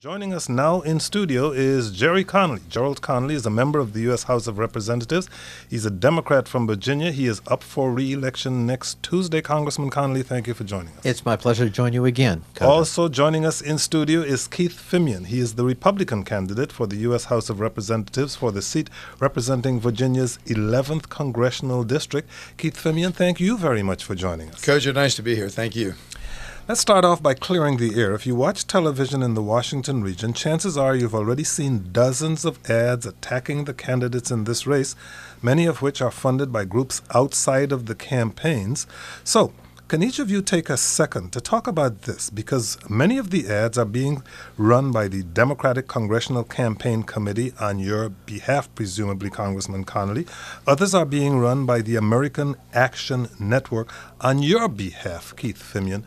Joining us now in studio is Gerry Connolly. Gerald Connolly is a member of the U.S. House of Representatives. He's a Democrat from Virginia. He is up for re election next Tuesday. Congressman Connolly, thank you for joining us. It's my pleasure to join you again. Cover. Also joining us in studio is Keith Fimian. He is the Republican candidate for the U.S. House of Representatives for the seat representing Virginia's 11th congressional district. Keith Fimian, thank you very much for joining us. Kojo, nice to be here. Thank you. Let's start off by clearing the air. If you watch television in the Washington region, chances are you've already seen dozens of ads attacking the candidates in this race, many of which are funded by groups outside of the campaigns. So, can each of you take a second to talk about this? Because many of the ads are being run by the Democratic Congressional Campaign Committee on your behalf, presumably, Congressman Connolly. Others are being run by the American Action Network on your behalf, Keith Fimian.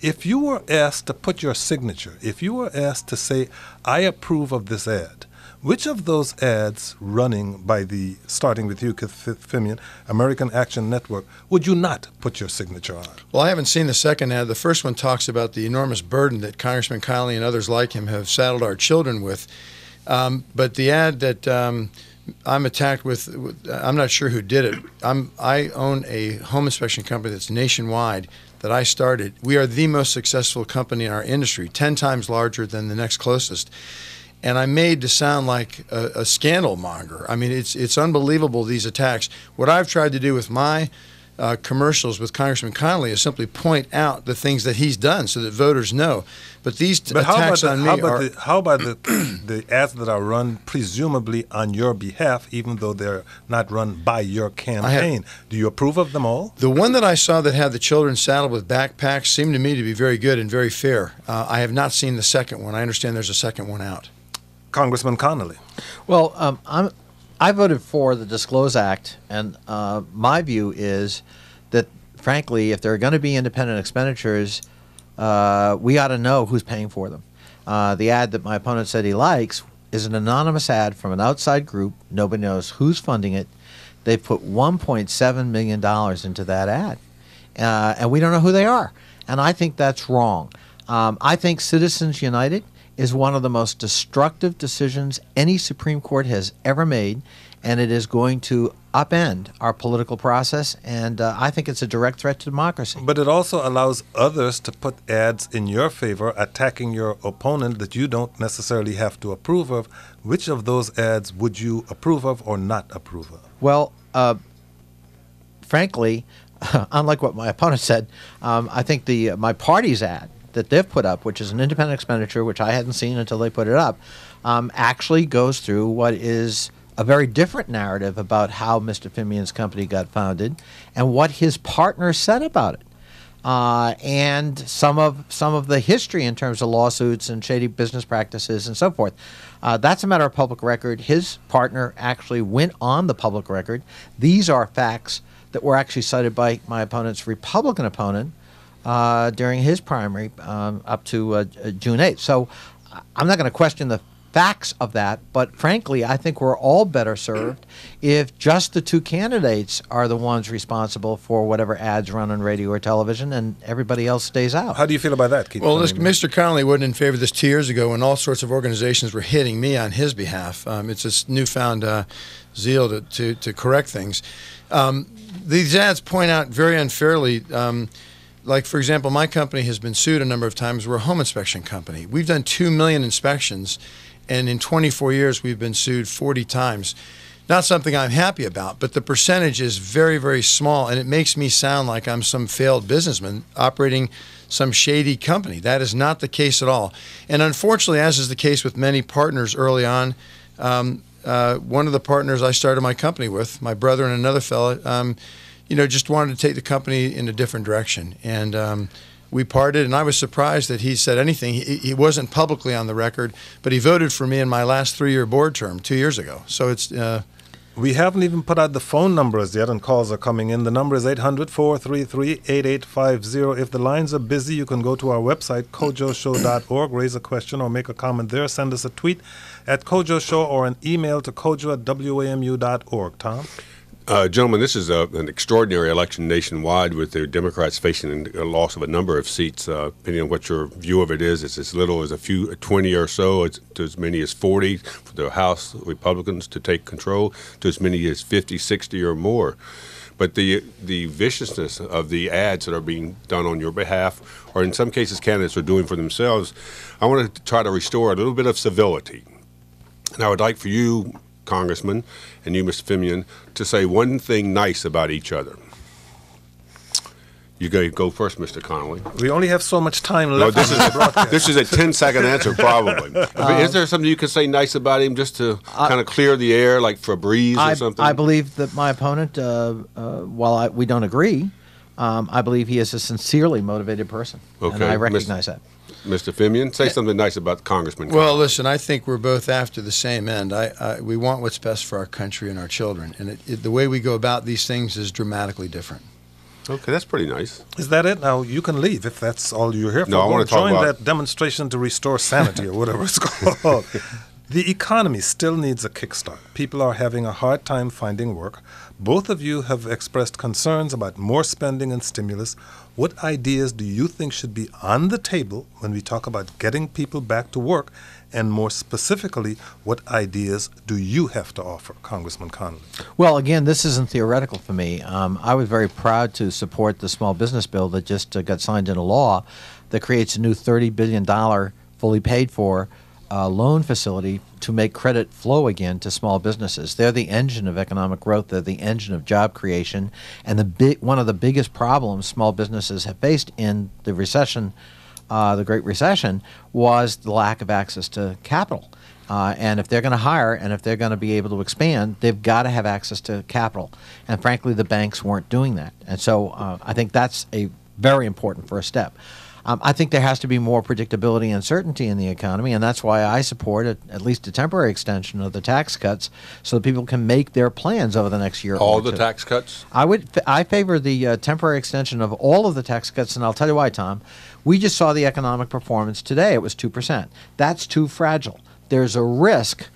If you were asked to put your signature, if you were asked to say, I approve of this ad, which of those ads running by the, starting with you, Fimian, American Action Network, would you not put your signature on? Well, I haven't seen the second ad. The first one talks about the enormous burden that Congressman Connolly and others like him have saddled our children with. Um, but the ad that um, I'm attacked with, I'm not sure who did it. I'm, I own a home inspection company that's nationwide that I started, we are the most successful company in our industry, 10 times larger than the next closest. And I'm made to sound like a, a scandal monger. I mean, it's, it's unbelievable, these attacks. What I've tried to do with my uh, commercials with Congressman Connolly is simply point out the things that he's done so that voters know. But these but attacks the, on me how about are. The, how about the, the ads that are run presumably on your behalf, even though they're not run by your campaign? Have, Do you approve of them all? The one that I saw that had the children saddled with backpacks seemed to me to be very good and very fair. Uh, I have not seen the second one. I understand there's a second one out. Congressman Connolly. Well, um, I'm I voted for the Disclose Act, and uh, my view is that, frankly, if there are going to be independent expenditures, uh, we ought to know who's paying for them. Uh, the ad that my opponent said he likes is an anonymous ad from an outside group. Nobody knows who's funding it. They put $1.7 million into that ad, uh, and we don't know who they are. And I think that's wrong. Um, I think Citizens United is one of the most destructive decisions any Supreme Court has ever made, and it is going to upend our political process. And uh, I think it's a direct threat to democracy. But it also allows others to put ads in your favor, attacking your opponent that you don't necessarily have to approve of. Which of those ads would you approve of or not approve of? Well, uh, frankly, unlike what my opponent said, um, I think the uh, my party's ad that they've put up, which is an independent expenditure, which I hadn't seen until they put it up, um, actually goes through what is a very different narrative about how Mr. Fimian's company got founded and what his partner said about it. Uh, and some of some of the history in terms of lawsuits and shady business practices and so forth. Uh, that's a matter of public record. His partner actually went on the public record. These are facts that were actually cited by my opponent's Republican opponent, uh, during his primary um, up to uh, uh June 8th. So I'm not going to question the facts of that, but frankly, I think we're all better served if just the two candidates are the ones responsible for whatever ads run on radio or television and everybody else stays out. How do you feel about that, Keith? Well, this, Mr. Connolly wasn't in favor of this two years ago when all sorts of organizations were hitting me on his behalf. Um, it's this newfound uh, zeal to, to, to, correct things. Um, these ads point out very unfairly. Um, like for example, my company has been sued a number of times. We're a home inspection company. We've done two million inspections, and in 24 years, we've been sued 40 times. Not something I'm happy about, but the percentage is very, very small, and it makes me sound like I'm some failed businessman operating some shady company. That is not the case at all. And unfortunately, as is the case with many partners early on, um, uh, one of the partners I started my company with, my brother and another fellow, um, you know, just wanted to take the company in a different direction. And um, we parted, and I was surprised that he said anything. He, he, wasn't publicly on the record, but he voted for me in my last three-year board term two years ago. So it's. Uh, we haven't even put out the phone numbers yet, and calls are coming in. The number is 800 433 8850. If the lines are busy, you can go to our website, kojoshow.org, raise a question or make a comment there. Send us a tweet at Kojo Show or an email to kojo at wamu.org. Tom? Uh, gentlemen, this is a, an extraordinary election nationwide with the Democrats facing a loss of a number of seats. Uh, depending on what your view of it is, it's as little as a few, 20 or so, it's to as many as 40 for the House Republicans to take control, to as many as 50, 60 or more. But the the viciousness of the ads that are being done on your behalf, or in some cases candidates are doing for themselves, I want to try to restore a little bit of civility. And I would like for you, Congressman, and you, Mr. Fimian, to say one thing nice about each other. You go, go first, Mr. Connolly. We only have so much time No, left. this is this this is a 10 second answer, probably. I mean, is there something you can say nice about him just to kind of clear the air, like for a breeze or I, something? I believe that my opponent, uh, uh, while I, we don't agree, um, I believe he is a sincerely motivated person, and I recognize that. Mr. Fimian, say something nice about Congressman. Well, Connolly. listen, I think we're both after the same end. I, I we want what's best for our country and our children, and it, it, the way we go about these things is dramatically different. Okay, that's pretty nice. Is that it? Now you can leave if that's all you're here for. No, I wanna talk join about- that demonstration to restore sanity or whatever it's called. the economy still needs a kickstart. People are having a hard time finding work. Both of you have expressed concerns about more spending and stimulus. What ideas do you think should be on the table when we talk about getting people back to work? And more specifically, what ideas do you have to offer, Congressman Connolly? Well, again, this isn't theoretical for me. Um, I was very proud to support the small business bill that just uh, got signed into law that creates a new $30 billion fully paid for uh, loan facility to make credit flow again to small businesses. They're the engine of economic growth. They're the engine of job creation. And the one of the biggest problems small businesses have faced in the recession, uh, the Great Recession, was the lack of access to capital. Uh, and if they're going to hire and if they're going to be able to expand, they've got to have access to capital. And frankly, the banks weren't doing that. And so uh, I think that's a very important first step. Um, I think there has to be more predictability and certainty in the economy, and that's why I support a, at least a temporary extension of the tax cuts so that people can make their plans over the next year. All or the two. tax cuts? I would. I favor the uh, temporary extension of all of the tax cuts, and I'll tell you why, Tom. We just saw the economic performance today; it was two percent. That's too fragile. There's a risk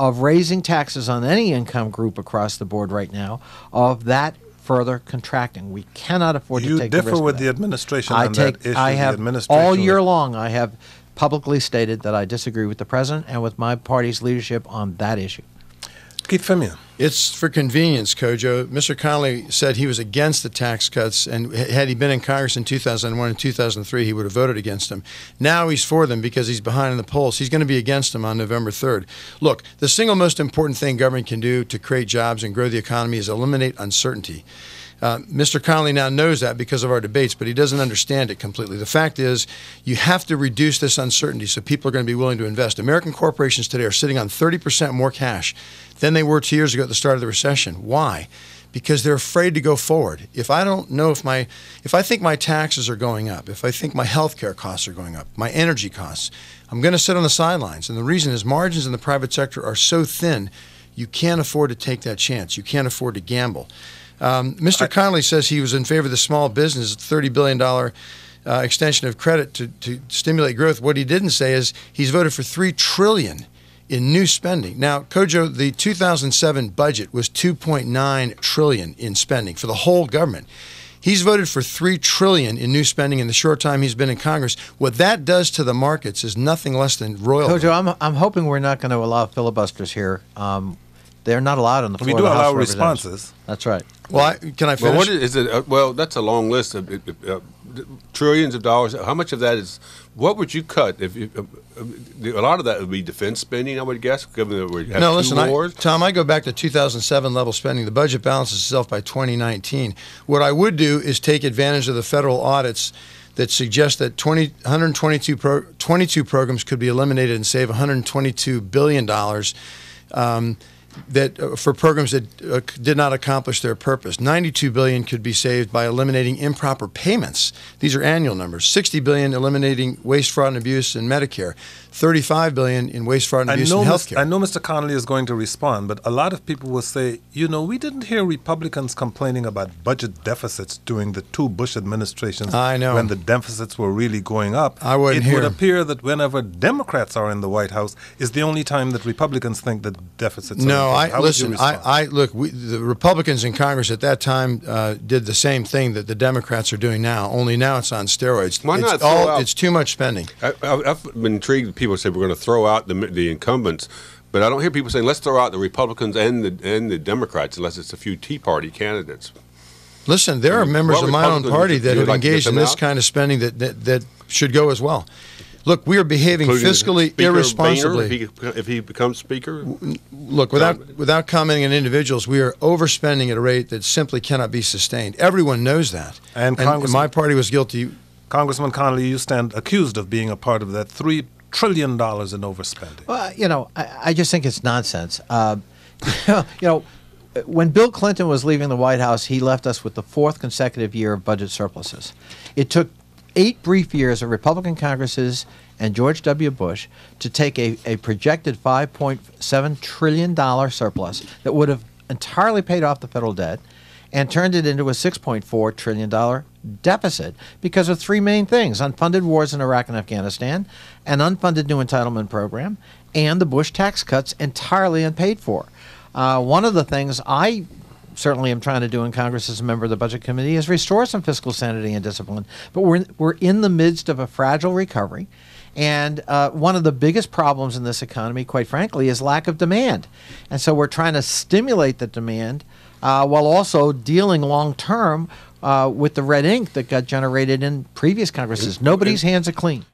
of raising taxes on any income group across the board right now of that further contracting. We cannot afford You to take the differ of with that. the administration I on take. that issue. I The have all year long. I have publicly stated that I disagree with the president and with my party's leadership on that issue. It's for convenience, Kojo. Mr. Connolly said he was against the tax cuts, and had he been in Congress in 2001 and 2003, he would have voted against them. Now he's for them because he's behind in the polls. He's going to be against them on November 3rd. Look, the single most important thing government can do to create jobs and grow the economy is eliminate uncertainty. Uh, Mr. Connolly now knows that because of our debates, but he doesn't understand it completely. The fact is, you have to reduce this uncertainty so people are going to be willing to invest. American corporations today are sitting on 30% more cash than they were two years ago at the start of the recession. Why? Because they're afraid to go forward. If I don't know if my, if I think my taxes are going up, if I think my health care costs are going up, my energy costs, I'm going to sit on the sidelines. And the reason is margins in the private sector are so thin, you can't afford to take that chance. You can't afford to gamble. Um, Mr. Connolly says he was in favor of the small business, $30 billion uh, extension of credit to, to stimulate growth. What he didn't say is he's voted for 3 trillion in new spending. Now, Kojo, the 2007 budget was 2.9 trillion in spending for the whole government. He's voted for 3 trillion in new spending in the short time he's been in Congress. What that does to the markets is nothing less than royal. Kojo, I'm, I'm hoping we're not going to allow filibusters here. Um, they're not allowed on the floor. We of do the House allow of Representatives. responses. That's right. Well, I, can I finish? Well, what is, is it? Uh, well, that's a long list of uh, uh, trillions of dollars. How much of that is? What would you cut if you, uh, uh, a lot of that would be defense spending? I would guess, given that we have no, two listen, I. Tom. I go back to 2007 level spending. The budget balances itself by 2019. What I would do is take advantage of the federal audits that suggest that 20, 122 pro, 22 programs could be eliminated and save 122 billion dollars. Um, that uh, for programs that uh, did not accomplish their purpose. 92 billion could be saved by eliminating improper payments. These are annual numbers. 60 billion eliminating waste, fraud, and abuse in Medicare. 35 billion in waste, fraud, and I abuse know, in Mis- healthcare. I know Mr. Connolly is going to respond, but a lot of people will say, you know, we didn't hear Republicans complaining about budget deficits during the two Bush administrations I know. when the deficits were really going up. I wasn't It would appear that whenever Democrats are in the White House is the only time that Republicans think that deficits are No, No, I How would listen. I. I look. We, the Republicans in Congress at that time uh, did the same thing that the Democrats are doing now. Only now it's on steroids. Why it's not all? out- It's too much spending. I, I, I've been intrigued. That People say we're going to throw out the the incumbents, but I don't hear people saying let's throw out the Republicans and the and the Democrats unless it's a few Tea Party candidates. Listen, there are mean, members what of my own party that have like engaged in this out? kind of spending that, that that should go as well. Look, we are behaving Including fiscally Speaker Boehner, irresponsibly. if he, if he becomes speaker. Look, without without commenting on individuals, we are overspending at a rate that simply cannot be sustained. Everyone knows that, And and my party was guilty. Congressman Connolly, you stand accused of being a part of that three trillion dollars in overspending. Well, you know, I, I just think it's nonsense. Uh, you know, when Bill Clinton was leaving the White House, he left us with the fourth consecutive year of budget surpluses. It took eight brief years of Republican Congresses and George W. Bush to take a, a projected $5.7 trillion surplus that would have entirely paid off the federal debt and turned it into a $6.4 trillion deficit because of three main things unfunded wars in Iraq and Afghanistan, an unfunded new entitlement program, and the Bush tax cuts entirely unpaid for. Uh, one of the things I certainly am trying to do in Congress as a member of the Budget Committee is restore some fiscal sanity and discipline. But we're, we're in the midst of a fragile recovery. And uh, one of the biggest problems in this economy, quite frankly, is lack of demand. And so we're trying to stimulate the demand uh, while also dealing long term uh, with the red ink that got generated in previous Congresses. Nobody's hands are clean.